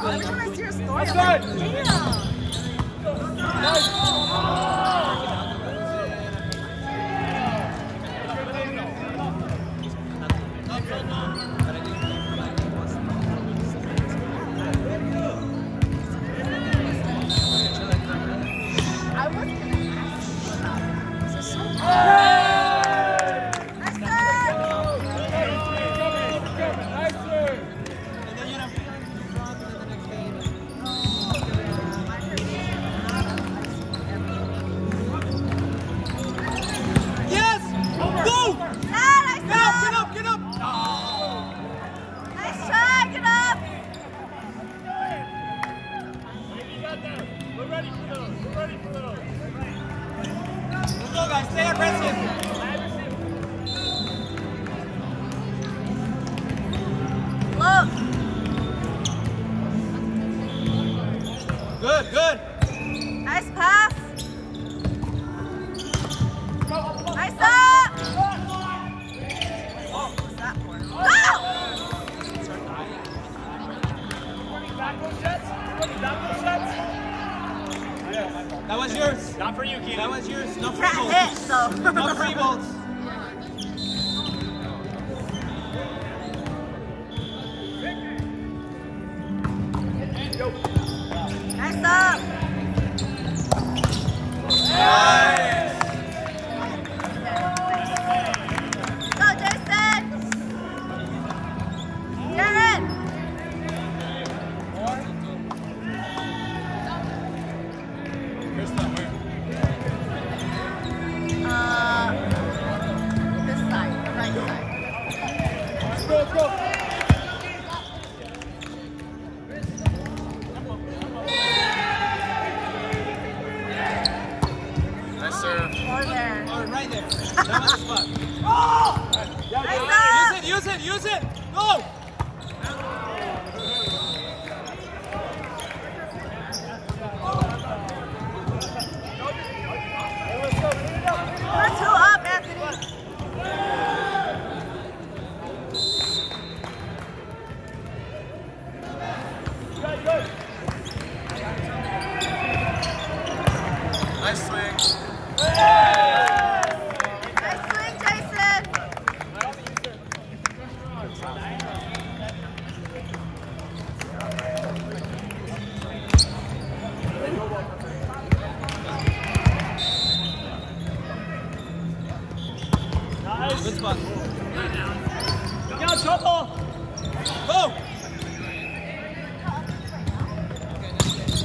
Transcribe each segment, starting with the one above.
What's good? Damn. good, good.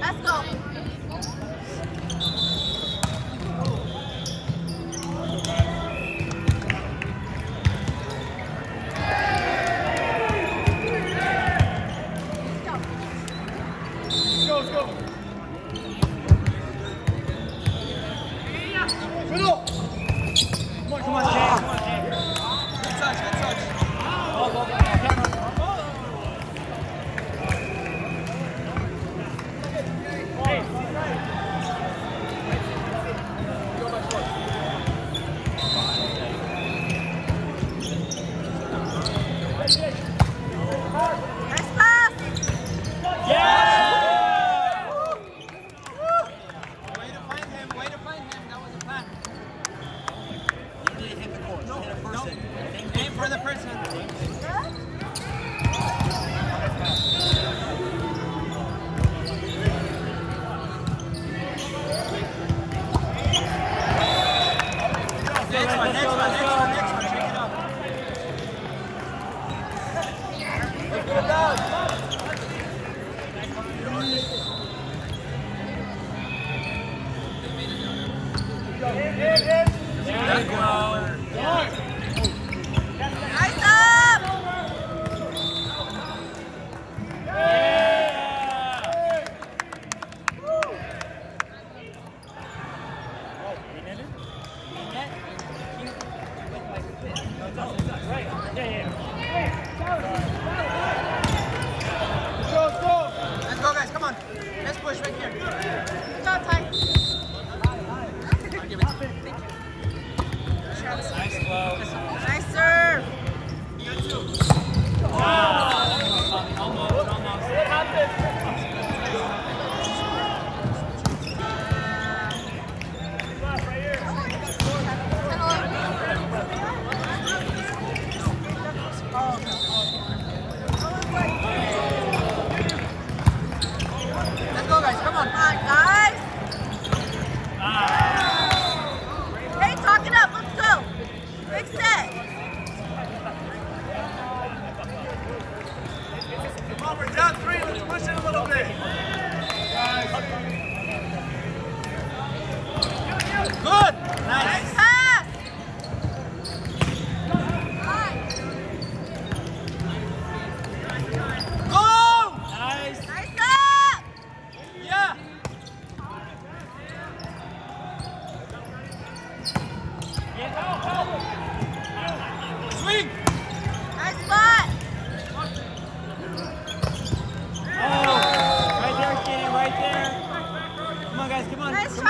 Let's go.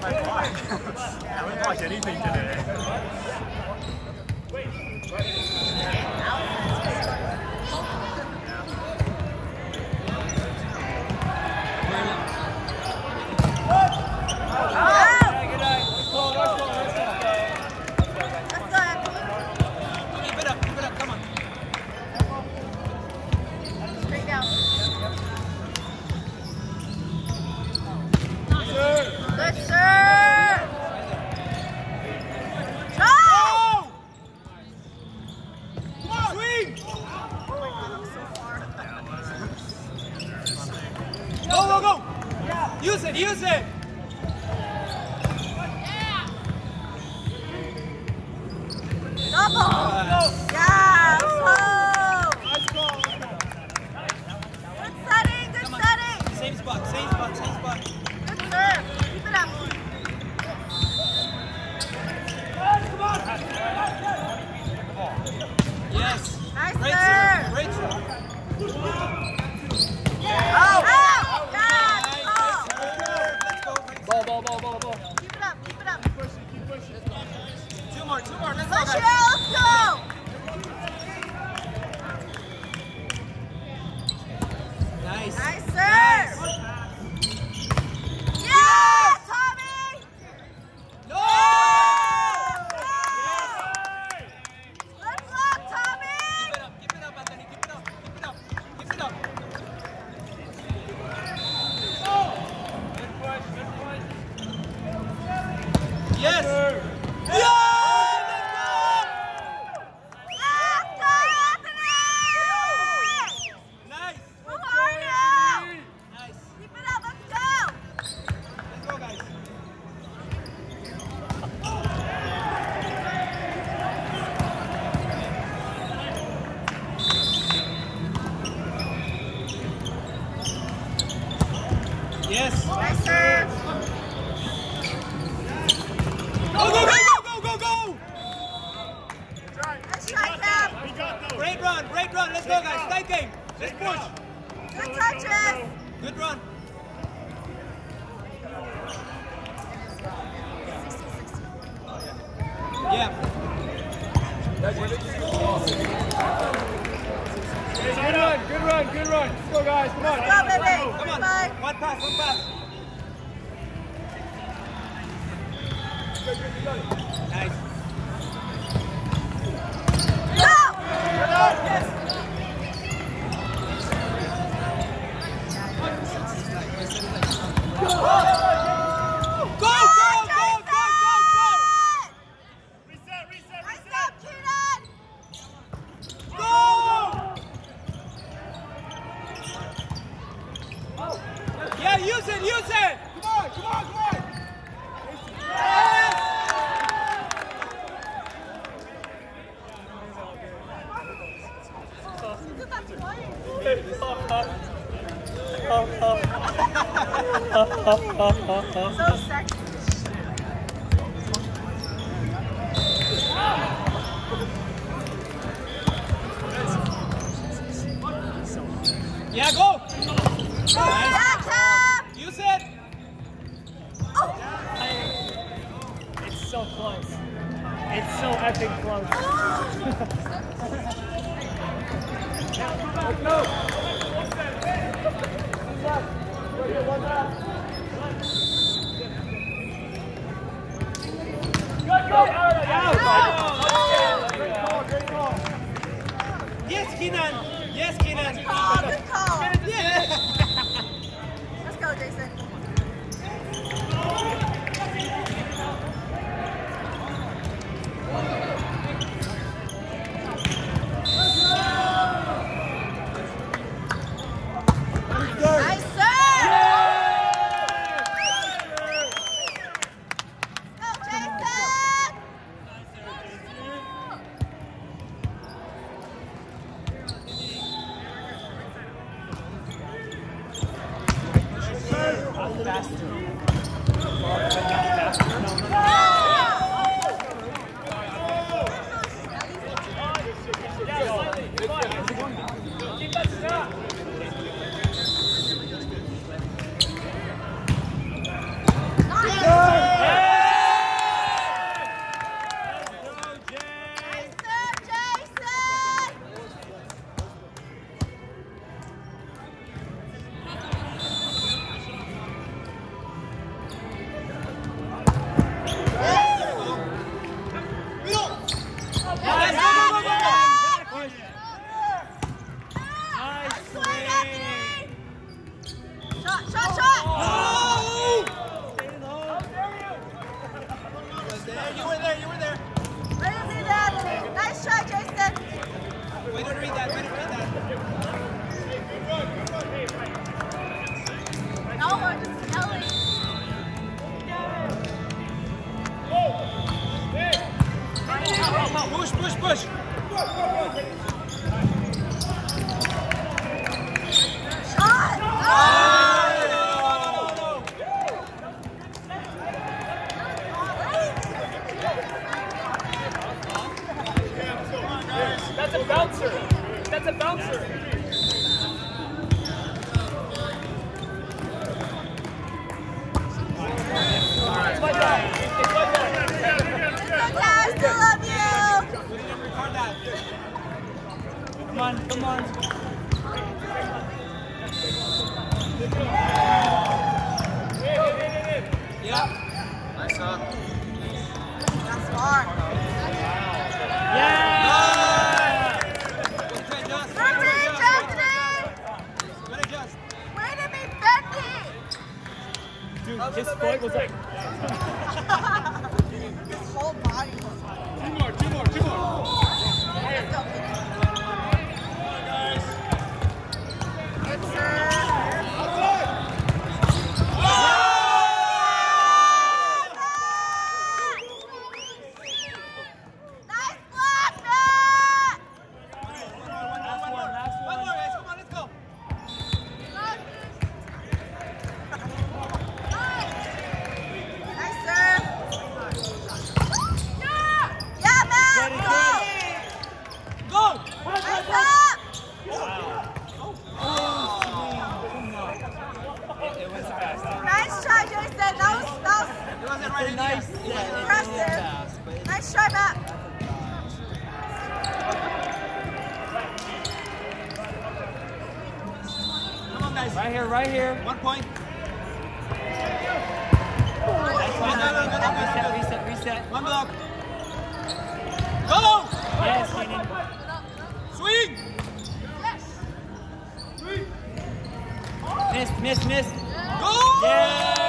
I don't like anything today. Listen! Yeah. Good run, good run, good run. Let's go, guys. Come on. Come on. One pass, one pass. Nice. Go! Yes. Yes, Keenan. Yes, Keenan. You were there. You were there. Way to see that. Nice try, Jason. Way to read that. Way to read that. No, we're just yelling. Push, push, push. Shot! His foot was like. His whole body was. Two more, two more, two more. Let's go, Kenny. Good serve. Nice block, Matt! Last one, last One one. more, guys. Come on, let's go. Nice serve. Yeah, Matt! Good, Go! Go. Nice up! It was fast. Nice try, Jason. That was, that It wasn't right in nice impressive. Nice try, Matt. Come on, guys. Right here, right here. One point. Reset, reset, reset. One block. Go! Yes, Kenny. Swing! Yes. Missed, missed, missed.